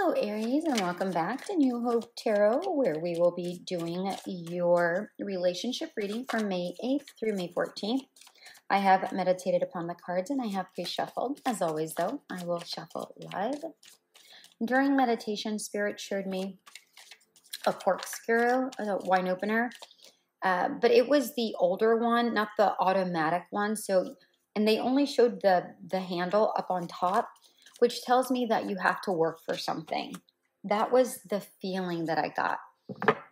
Hello, Aries, and welcome back to New Hope Tarot, where we will be doing your relationship reading from May 8th through May 14th. I have meditated upon the cards and I have pre shuffled. As always, though, I will shuffle live. During meditation, Spirit showed me a corkscrew, a wine opener, uh, but it was the older one, not the automatic one. So, and they only showed the the handle up on top which tells me that you have to work for something. That was the feeling that I got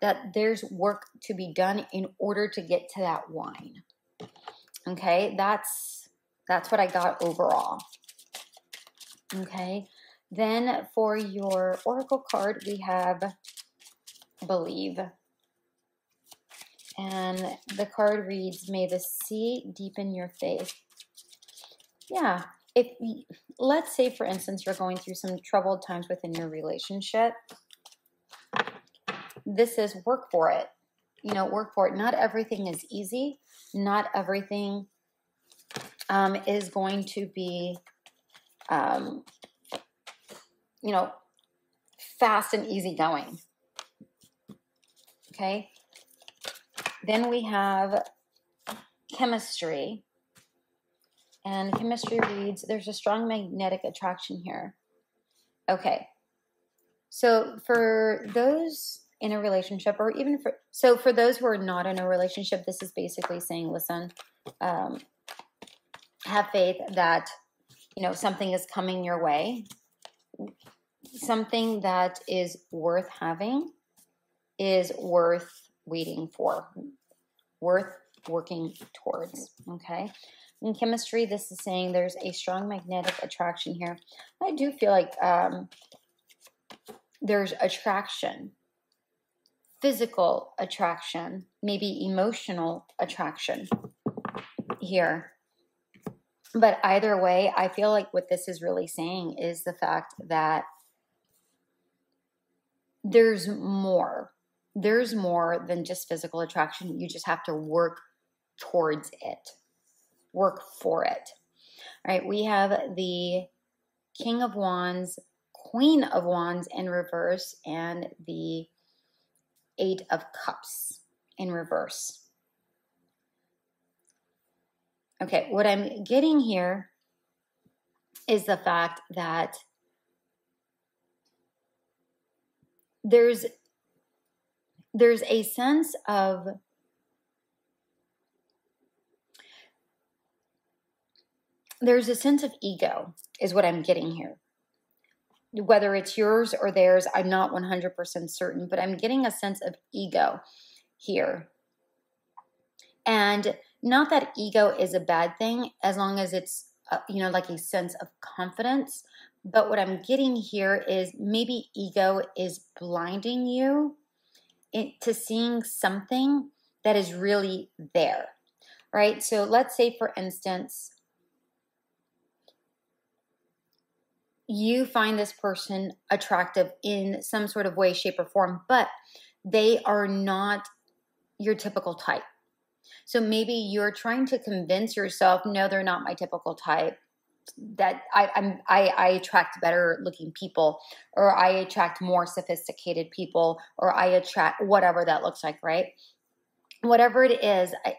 that there's work to be done in order to get to that wine. Okay? That's that's what I got overall. Okay? Then for your oracle card, we have believe. And the card reads, May the sea deepen your faith. Yeah, if let's say for instance you're going through some troubled times within your relationship this is work for it. You know work for it. Not everything is easy. Not everything um, is going to be um, you know fast and easy going. Okay? Then we have chemistry and chemistry reads, there's a strong magnetic attraction here. Okay. So for those in a relationship, or even for, so for those who are not in a relationship, this is basically saying, listen, um, have faith that, you know, something is coming your way. Something that is worth having is worth waiting for, worth working towards. Okay. In chemistry, this is saying there's a strong magnetic attraction here. I do feel like um, there's attraction, physical attraction, maybe emotional attraction here. But either way, I feel like what this is really saying is the fact that there's more. There's more than just physical attraction. You just have to work towards it work for it. All right, we have the King of Wands, Queen of Wands in reverse, and the Eight of Cups in reverse. Okay, what I'm getting here is the fact that there's there's a sense of there's a sense of ego, is what I'm getting here. Whether it's yours or theirs, I'm not 100% certain, but I'm getting a sense of ego here. And not that ego is a bad thing, as long as it's, uh, you know, like a sense of confidence. But what I'm getting here is maybe ego is blinding you to seeing something that is really there, right? So let's say, for instance, you find this person attractive in some sort of way, shape, or form, but they are not your typical type. So maybe you're trying to convince yourself, no, they're not my typical type. That I, I'm, I, I attract better looking people, or I attract more sophisticated people, or I attract whatever that looks like, right? Whatever it is, I,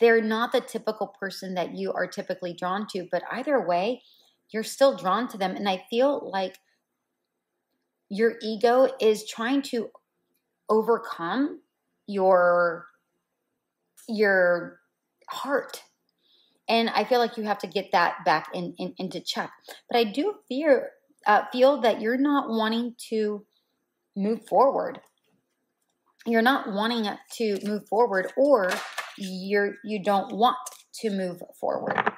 they're not the typical person that you are typically drawn to. But either way, you're still drawn to them. And I feel like your ego is trying to overcome your your heart. And i feel like you have to get that back in, in into check. But i do fear uh, feel that you're not wanting to move forward. You're not wanting to move forward or you're you don't want to move forward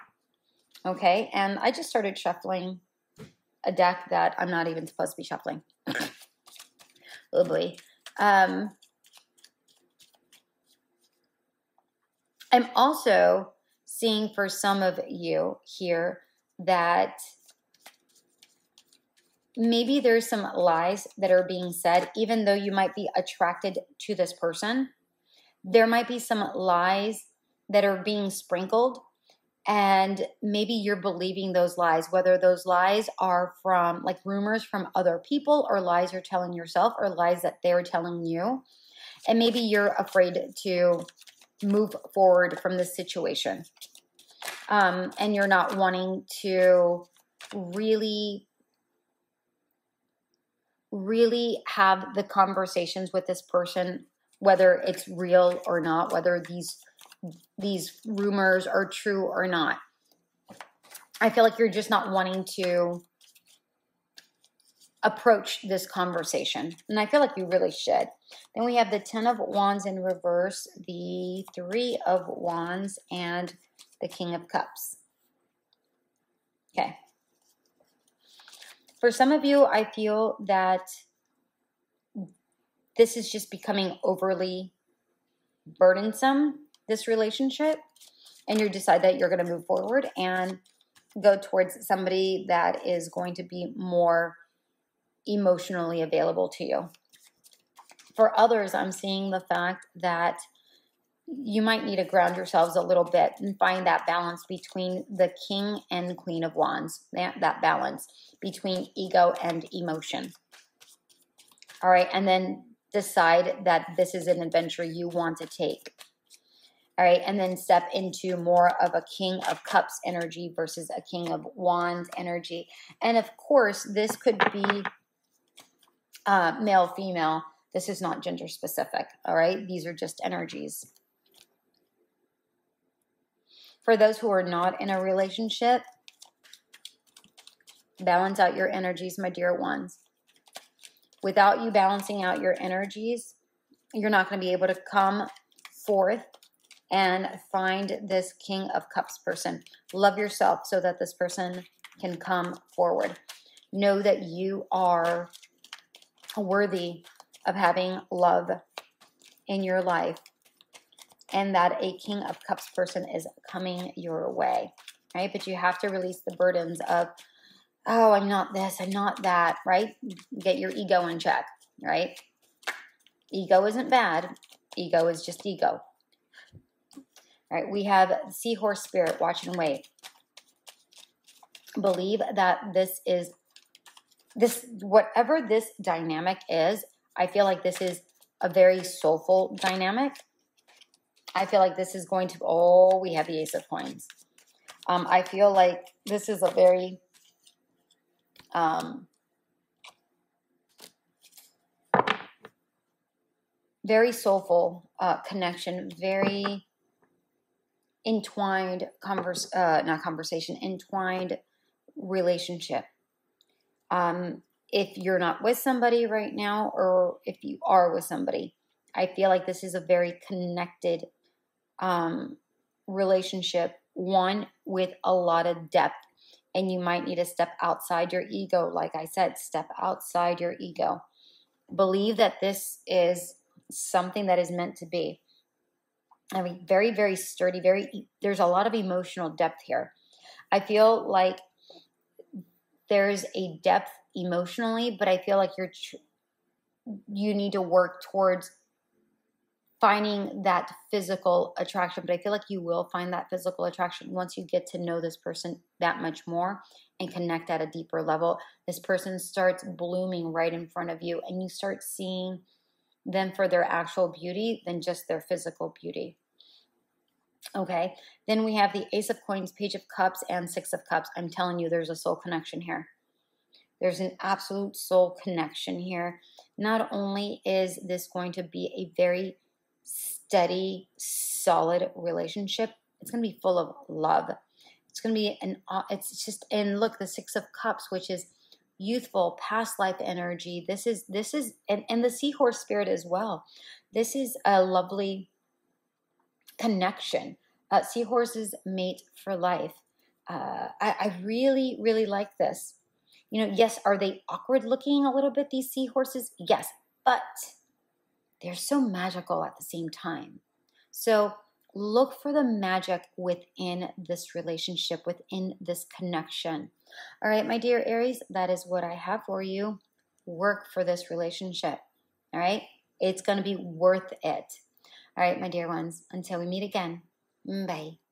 Okay, and I just started shuffling a deck that I'm not even supposed to be shuffling. oh boy. Um, I'm also seeing for some of you here that maybe there's some lies that are being said, even though you might be attracted to this person. There might be some lies that are being sprinkled and maybe you're believing those lies, whether those lies are from like rumors from other people or lies you're telling yourself or lies that they're telling you. And maybe you're afraid to move forward from this situation. Um, and you're not wanting to really really have the conversations with this person whether it's real or not whether these these rumors are true or not. I feel like you're just not wanting to approach this conversation and i feel like you really should. Then we have the 10 of wands in reverse the 3 of wands and the king of cups. Okay. For some of you, I feel that this is just becoming overly burdensome, this relationship, and you decide that you're going to move forward and go towards somebody that is going to be more emotionally available to you. For others, I'm seeing the fact that you might need to ground yourselves a little bit and find that balance between the king and queen of wands that, that balance between ego and emotion all right and then decide that this is an adventure you want to take all right and then step into more of a king of cups energy versus a king of wands energy. And of course this could be uh, male female. This is not gender specific all right? These are just energies. For those who are not in a relationship, balance out your energies, my dear ones. Without you balancing out your energies, you're not going to be able to come forth and find this King of Cups person. Love yourself so that this person can come forward. Know that you are worthy of having love in your life and that a King of Cups person is coming your way, right? But you have to release the burdens of, oh, I'm not this, I'm not that, right? Get your ego in check, right? Ego isn't bad, ego is just ego. Right, we have seahorse spirit, watch and wait. Believe that this is this whatever this dynamic is, I feel like this is a very soulful dynamic I feel like this is going to, oh, we have the Ace of Coins. Um, I feel like this is a very, um, very soulful uh, connection, very entwined converse, uh, not conversation, entwined relationship. Um, if you're not with somebody right now, or if you are with somebody, I feel like this is a very connected um, relationship, one with a lot of depth. And you might need to step outside your ego. Like I said, step outside your ego. Believe that this is something that is meant to be. I mean, very, very sturdy, very, there's a lot of emotional depth here. I feel like there's a depth emotionally, but I feel like you're, you need to work towards finding that physical attraction. But I feel like you will find that physical attraction once you get to know this person that much more and connect at a deeper level. This person starts blooming right in front of you, and you start seeing them for their actual beauty than just their physical beauty. Okay, then we have the Ace of Coins, Page of Cups, and Six of Cups. I'm telling you, there's a soul connection here. There's an absolute soul connection here. Not only is this going to be a very steady, solid relationship, it's going to be full of love. It's going to be an, uh, it's just, and look, the Six of Cups, which is youthful, past life energy. This is, this is, and, and the seahorse spirit as well. This is a lovely connection. Uh, seahorses mate for life. Uh, I, I really, really like this. You know, yes, are they awkward looking a little bit, these seahorses? Yes, but they're so magical at the same time. So look for the magic within this relationship, within this connection. All right, my dear Aries, that is what I have for you. Work for this relationship. All right, it's going to be worth it. All right, my dear ones, until we meet again, bye.